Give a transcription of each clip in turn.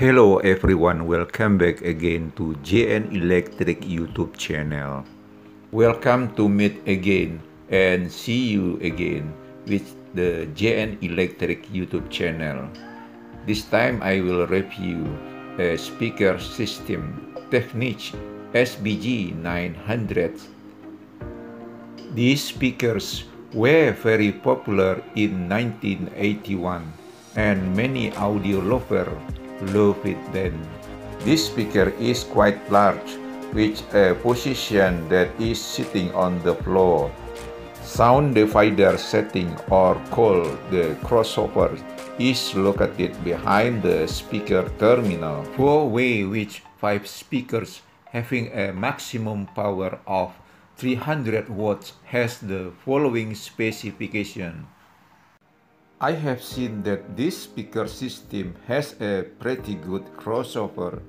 Hello everyone, welcome back again to JN Electric YouTube channel. Welcome to meet again and see you again with the JN Electric YouTube channel. This time I will review a speaker system Technics SBG 900. These speakers were very popular in 1981 and many audio lovers love it then. This speaker is quite large with a position that is sitting on the floor. Sound divider setting or called the crossover is located behind the speaker terminal. Four-way with five speakers having a maximum power of 300 watts has the following specification. I have seen that this speaker system has a pretty good crossover.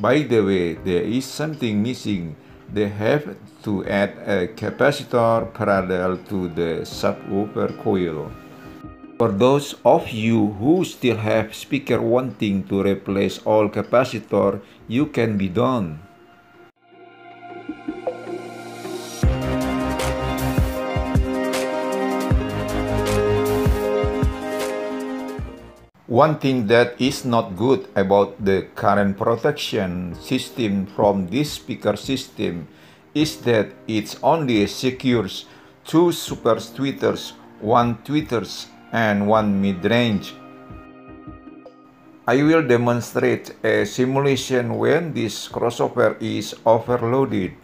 By the way, there is something missing. They have to add a capacitor parallel to the subwoofer coil. For those of you who still have speaker wanting to replace all capacitor, you can be done. One thing that is not good about the current protection system from this speaker system is that it only secures two super tweeters, one tweeters, and one mid-range. I will demonstrate a simulation when this crossover is overloaded.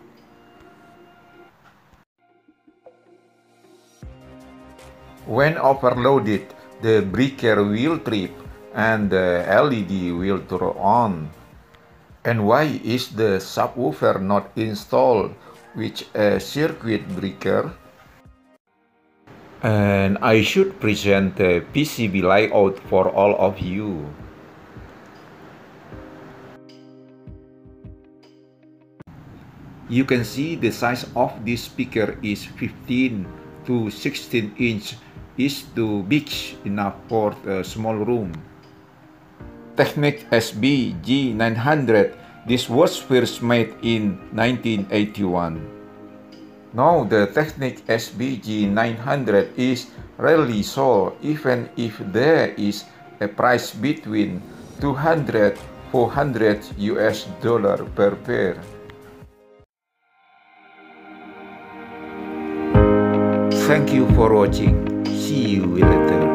When overloaded, the breaker will trip and the LED will turn on. And why is the subwoofer not installed with a circuit breaker? And I should present the PCB layout for all of you. You can see the size of this speaker is 15 to 16 inch is too big enough for a small room. Technics SB G900, this was first made in 1981. Now the Technic SB G900 is rarely sold even if there is a price between 200 400 US dollar per pair. Thank you for watching. See you later.